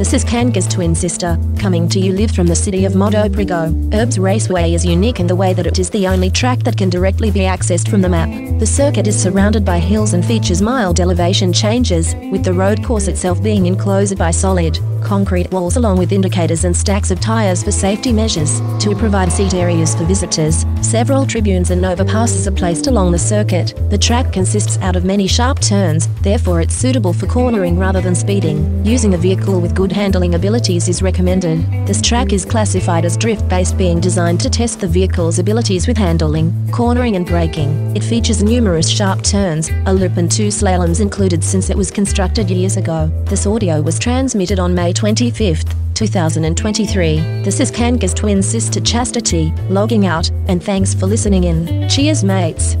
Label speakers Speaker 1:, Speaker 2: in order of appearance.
Speaker 1: This is Kanga's twin sister, coming to you live from the city of Modo Prego. Urbz Raceway is unique in the way that it is the only track that can directly be accessed from the map. The circuit is surrounded by hills and features mild elevation changes, with the road course itself being enclosed by solid, concrete walls along with indicators and stacks of tires for safety measures. To provide seat areas for visitors, several tribunes and overpasses are placed along the circuit. The track consists out of many sharp turns, therefore it's suitable for cornering rather than speeding. Using a vehicle with good handling abilities is recommended. This track is classified as drift-based being designed to test the vehicle's abilities with handling, cornering and braking. It features numerous sharp turns, a loop and two slaloms included since it was constructed years ago. This audio was transmitted on May 25th, 2023. This is Kanga's twin sister Chastity, logging out, and thanks for listening in. Cheers mates.